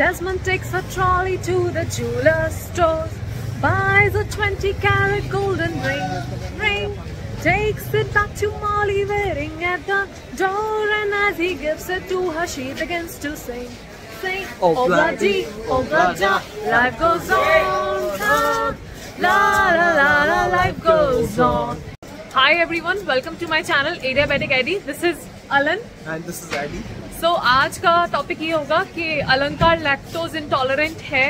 Desmond takes a trolley to the jeweler's stores, buys a 20 carat golden ring, ring, takes it back to Molly waiting at the door, and as he gives it to her, she begins to sing, sing, oh, oh bloody, oh bloody, life goes on, la la la la, life goes on. Hi everyone, welcome to my channel Adiabetic Eddie. This is Alan. And this is Eddie. So so, आज का topic ये होगा कि अलंकार lactose intolerant है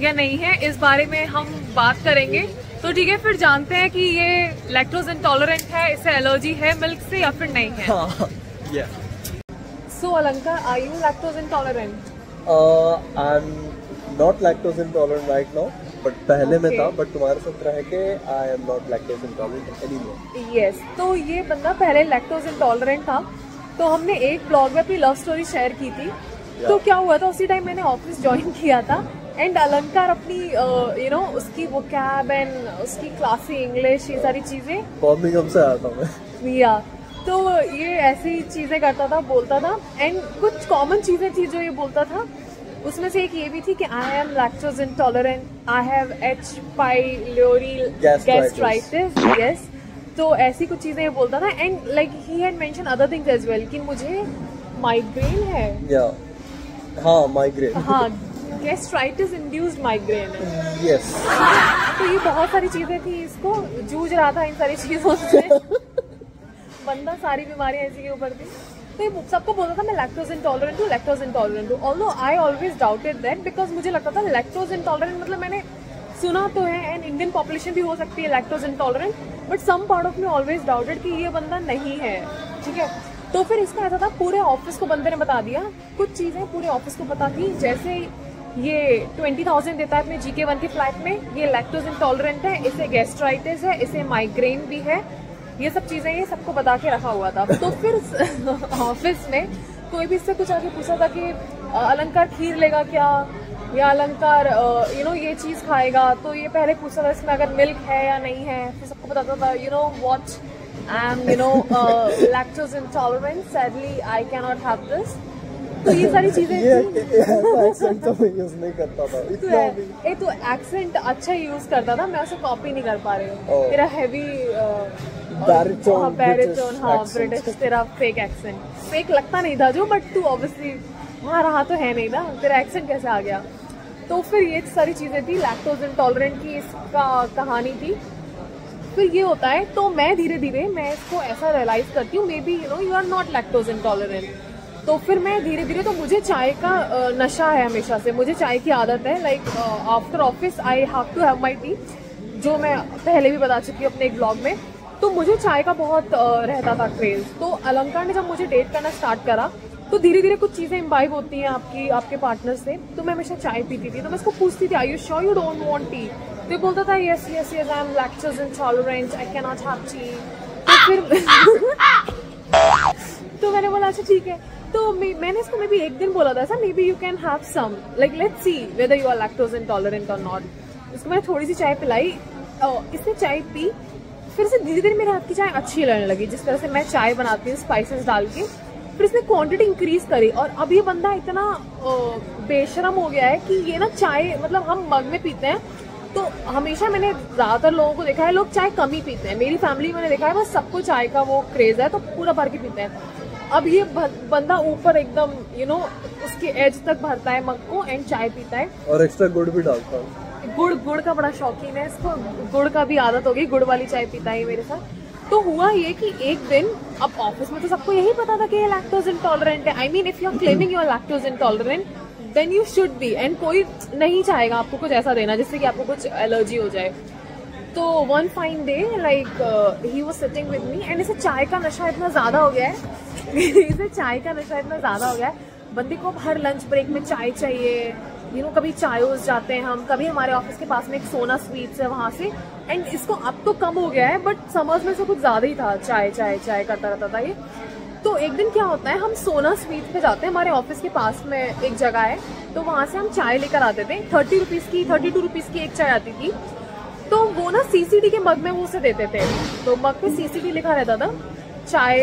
या नहीं है इस बारे में हम बात करेंगे। तो ठीक है फिर जानते हैं कि ये लैक्टोज इंटॉलरेंट है इसे एलर्जी है मिल्क से या फिर नहीं है? हाँ yeah so Alankar I you lactose intolerant I'm not lactose intolerant right now but पहले में था बट तुम्हारे साथ रह के I'm not lactose intolerant anymore yes तो ये बंदा पहले लैक्टोज इंटॉलरेंट था तो हमने एक ब्लॉग में अपनी लव स्टोरी शेयर की थी। तो क्या हुआ था उसी टाइम मैंने ऑफ़िस ज्वाइन किया था एंड अलंकार अपनी यू नो उसकी वो कैब एंड उसकी क्लासी इंग्लिश ये सारी चीज़ें। से आया था मैं? किया तो ये ऐसी चीज़ें करता था बोलता था एंड कुछ कॉमन चीज़ें थी जो ये बोलता था। उसमें से एक ये भी थी कि I'm lactose intolerant I have H pylori Gastritis. Gastritis yes तो ऐसी कुछ चीज़ें बोलता था and like he had mention other things as well कि मुझे माइग्रेन है। या हाँ माइग्रेन हाँ गैस्ट्राइटिस इंड्यूस्ड माइग्रेन है। यस तो ये बहुत सारी चीज़ें थी इसको जूझ रहा था इन सारी चीज़ों से। बंदा सारी बीमारियाँ इसी के ऊपर थी। तो ये सबको बोलता था मैं लैक्टोज इंटॉलरेंट हूँ लैक्टोज इंटॉलरेंट हूँ। Although I always doubted that because मुझे लगता था लैक्टोज इंटॉलरेंट मतलब मैंने सुना तो है एंड इंडियन पॉपुलेशन भी हो सकती है lactose intolerant but some part of me always doubted कि ये बंदा नहीं है, ठीक है? तो फिर इसका ऐसा था, पूरे ऑफ़िस को बंदे ने बता दिया, कुछ चीज़ें पूरे ऑफ़िस को पता थी, जैसे ये ट्वेंटी थाउज़ेंड देता है अपने जी के वन के फ्लैट में, ये लैक्टोज इंटॉलरेंट है, इसे गैस्ट्राइटिस है, इसे माइग्रेन भी है, ये सब चीज़ें, ये सबको बता के रखा हुआ था। तो फिर ऑफ़िस में कोई भी इससे कुछ आगे पूछा था कि अलंकार खीर लेगा क्या? या अलंकार यू नो ये चीज़ खाएगा तो ये पहले पूछता था इसमें अगर मिल्क है या नहीं है फिर सबको बताता था you know what I'm you know lactose intolerant sadly I can not have this तो ये सारी चीज़ें एक्सेंट तो मैं यूज़ नहीं करता था इतना भी। ए तू एक्सेंट अच्छा यूज़ करता था मैं उसे कॉपी नहीं कर पा रही हूँ. तेरा हैवी Baritone, हाँ बैरिटोन हाँ. ब्रिटिश तेरा फेक एक्सेंट फेक लगता नहीं था जो बट तू ऑब्वियसली वहाँ रहा तो है नहीं ना तेरा एक्सेंट कैसे आ गया? तो फिर ये सारी चीज़ें थी लैक्टोज इंटॉलरेंट की इसका कहानी थी। फिर ये होता है तो मैं धीरे धीरे मैं इसको ऐसा रियलाइज़ करती हूँ maybe you know you are not lactose intolerant तो फिर मैं धीरे धीरे तो मुझे चाय का नशा है हमेशा से, मुझे चाय की आदत है। Like after office I have to have my tea जो मैं पहले भी बता चुकी हूँ अपने एक ब्लॉग में। तो मुझे चाय का बहुत रहता था क्रेज तो अलंकार ने जब मुझे डेट करना स्टार्ट करा तो धीरे धीरे कुछ चीज़ें इम्बाइब होती हैं आपकी, आपके पार्टनर से। तो मैं हमेशा चाय पीती थी। तो मैं उसको पूछती थी I you sure you don't want tea तो बोलता था yes yes yes I'm lactose intolerant I can not have tea तो फिर तो मैंने बोला अच्छा ठीक है। तो मैंने इसको मे बी एक दिन बोला था, ऐसा maybe you can have some like let's see whether you are lactose intolerant और नॉट इसको मैंने थोड़ी सी चाय पिलाई। और इसने चाय पी। फिर से धीरे धीरे मेरे हाथ की चाय अच्छी लगने लगी, जिस तरह से मैं चाय बनाती हूँ स्पाइसेस डाल के। फिर इसने क्वांटिटी इंक्रीज करी और अब ये बंदा इतना बेशरम हो गया है कि ये ना चाय मतलब हम मग में पीते हैं तो हमेशा मैंने ज़्यादातर लोगों को देखा है लोग चाय कम ही पीते हैं। मेरी फैमिली मैंने देखा है बस सबको चाय का वो क्रेज है तो पूरा भर के पीते हैं। अब ये बंदा ऊपर एकदम यू नो उसके एज तक भरता है मग को एंड चाय पीता है। और एक्स्ट्रा गुड़ भी डालता हूँ। गुड़ गुड़ का बड़ा शौकीन है इसको गुड़ का भी आदत होगी गुड़ वाली चाय पीता है मेरे साथ। तो हुआ ये कि एक दिन, अब ऑफ़िस में तो सबको यही पता था कि ये लैक्टोज इंटॉलरेंट है। I mean if you are claiming you are lactose intolerant then you should be and कोई नहीं चाहेगा आपको कुछ ऐसा देना जिससे कि आपको कुछ एलर्जी हो जाए। तो one fine day like he was sitting with me and इसे चाय का नशा इतना ज़्यादा हो गया है। इसे चाय का नशा इतना ज़्यादा हो गया है। बंदे को अब हर लंच ब्रेक में चाय चाहिए यू नो कभी चायोस जाते हैं हम, कभी हमारे ऑफ़िस के पास में एक सोना स्वीट्स है वहाँ से एंड इसको अब तो कम हो गया है बट समर्स में से कुछ ज़्यादा ही था, चाय चाय चाय करता रहता था ये। तो एक दिन क्या होता है, हम सोना स्वीट पे जाते हैं, हमारे ऑफ़िस के पास में एक जगह है तो वहाँ से हम चाय लेकर आते थे थर्टी रुपीज़ की थर्टी टू रुपीज़ की एक चाय आती थी। तो वो ना सीसीडी के मग में वो उसे देते थे तो मग पे सीसीडी लिखा रहता था, चाय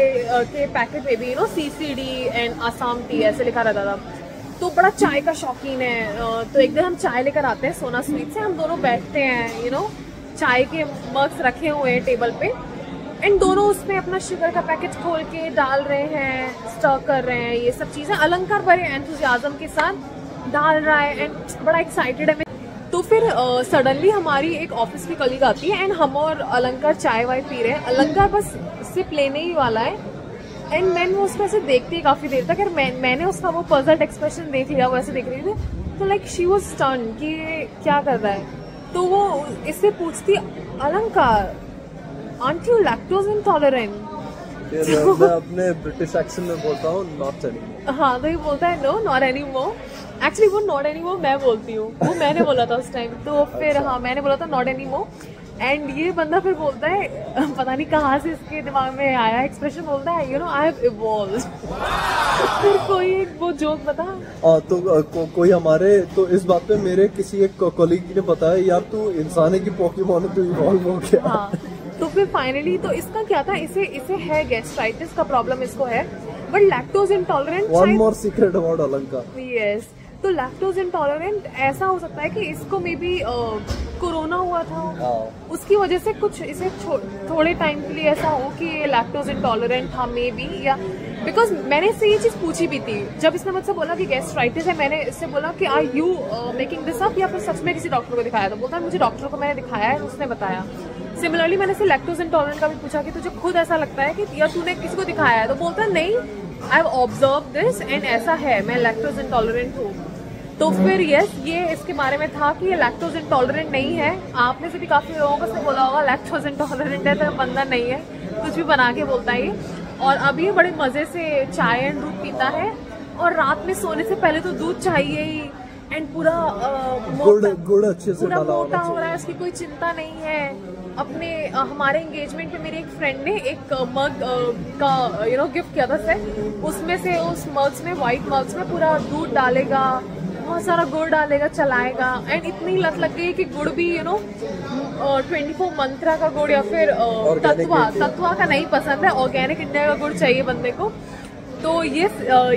के पैकेट में भी you know CCD and Assam tea ऐसे लिखा रहता था। तो बड़ा चाय का शौकीन है। तो एक दिन हम चाय लेकर आते हैं सोना स्वीट से। हम दोनों बैठते हैं यू नो चाय के मग्स रखे हुए हैं टेबल पे। एंड दोनों उसमें अपना शुगर का पैकेट खोल के डाल रहे हैं स्टर कर रहे हैं ये सब चीज़ें। अलंकार बड़े एंथुजियाज्म के साथ डाल रहा है एंड बड़ा एक्साइटेड है। तो फिर सडनली uh, हमारी एक ऑफ़िस की कलीग आती है एंड हम और अलंकार चाय वाय पी रहे हैं। अलंकार बस सिर्फ़ लेने ही वाला है। एंड मैंने वो उसको ऐसे देखती है काफ़ी देर तक यार मैं, मैंने उसका वो पजल्ड एक्सप्रेशन देख लिया वो ऐसे देख रही थी। तो लाइक शी वाज स्टन कि क्या कर रहा है। तो वो इससे पूछती अलंकार आंट यू लैक्टोज इंटॉलरेंट मैं अपने ब्रिटिश एक्सेंट में बोलता हूँ नॉट एनी हाँ तो ये बोलता है no not any more actually वो नॉट एनी मोर मैं बोलती हूँ। वो मैंने बोला था उस टाइम तो फिर हाँ मैंने बोला था नॉट एनी मोर एंड ये बंदा फिर बोलता है पता नहीं कहाँ से इसके दिमाग में आया एक्सप्रेशन बोलता है you know I have evolve फिर कोई एक वो जोक बता। हाँ तो को, कोई हमारे तो इस बात पे मेरे किसी एक कोलीग ने बताया यार तू इंसान है कि पोकेमोन है, तू इवॉल्व हो गया। हाँ तो फिर फाइनली तो इसका क्या था इसे इसे है गैस्ट्राइटिस का प्रॉब्लम इसको है but lactose intolerant one more secret about Alankar yes तो लैक्टोज इंटॉलरेंट ऐसा हो सकता है कि इसको मे बी कोरोना हुआ था। हाँ। उसकी वजह से कुछ इसे थोड़े टाइम के लिए ऐसा हो कि ये लैक्टोज इंटॉलरेंट था मे बी या बिकॉज़ मैंने इससे ये चीज़ पूछी भी थी। जब इसने मुझसे बोला कि गैस्ट्राइटिस है मैंने इससे बोला कि are you making this up या फिर सच में किसी डॉक्टर को दिखाया। था बोलता है मुझे डॉक्टर को मैंने दिखाया है उसने बताया। सिमिलरली मैंने इसे लैक्टोज इंटॉलरेंट का भी पूछा कि तुझे खुद ऐसा लगता है कि यार तूने किसी को दिखाया है? तो बोलता है नहीं I have observe this and ऐसा है मैं लैक्टोज इंटॉलरेंट हूँ। तो फिर यस ये इसके बारे में था कि ये लैक्टोज इंटॉलरेंट नहीं है। आपने से भी काफ़ी लोगों को से बोला होगा लैक्टोज इंटॉलरेंट है तो बंदा नहीं है। कुछ भी बना के बोलता है ये। और अभी ये बड़े मज़े से चाय एंड दूध पीता है। और रात में सोने से पहले तो दूध चाहिए ही। एंड पूरा गुड़ मोटा- गुड़ अच्छे से पूरा मोटा हो रहा है उसकी कोई चिंता नहीं है। अपने हमारे एंगेजमेंट पे मेरी एक फ्रेंड ने एक मग का यू नो गिफ्ट किया था सेट उसमें से उस मग्स में वाइट मग्स में पूरा दूध डालेगा। बहुत सारा गुड़ डालेगा चलाएगा। एंड इतनी लत लग गई कि गुड़ भी you know twenty four Mantra का गुड़ या फिर तत्वा तत्वा का नहीं पसंद है। ऑर्गेनिक इंडिया का गुड़ चाहिए बंदे को। तो ये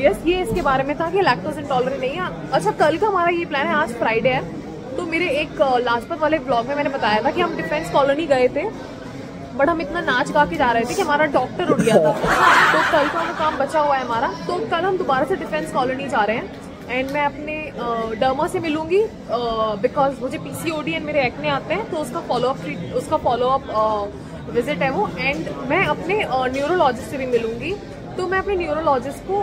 यस ये इसके बारे में था कि लैक्टोज इंटॉलरेंट नहीं है। अच्छा कल का हमारा ये प्लान है आज फ्राइडे है। तो मेरे एक लाजपत वाले ब्लॉग में मैंने बताया था कि हम डिफेंस कॉलोनी गए थे। बट हम इतना नाच गा के जा रहे थे कि हमारा डॉक्टर उड़ गया था। तो कल का वो काम बचा हुआ है हमारा। तो कल हम दोबारा से डिफेंस कॉलोनी जा रहे हैं। एंड मैं अपने डर्मा से मिलूँगी बिकॉज़ मुझे पीसीओडी एंड मेरे एक्ने आते हैं तो उसका फॉलो अप उसका फॉलो अप विज़िट है वो। एंड मैं अपने न्यूरोलॉजिस्ट से भी मिलूँगी। तो मैं अपने न्यूरोलॉजिस्ट को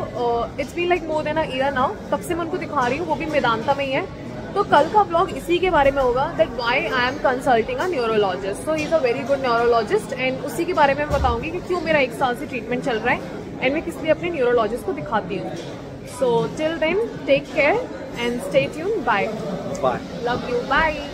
it's be like more than a year now तब से मैं उनको दिखा रही हूँ, वो भी मेदांता में ही है। तो कल का ब्लॉग इसी के बारे में होगा that why I am consulting a neurologist so is a very good neurologist and उसी के बारे में मैं बताऊँगी कि क्यों मेरा एक साल से ट्रीटमेंट चल रहा है एंड मैं किस लिए अपने न्यूरोलॉजिस्ट को दिखाती हूँ। So till then, take care and stay tuned. Bye. Bye. Love you. Bye.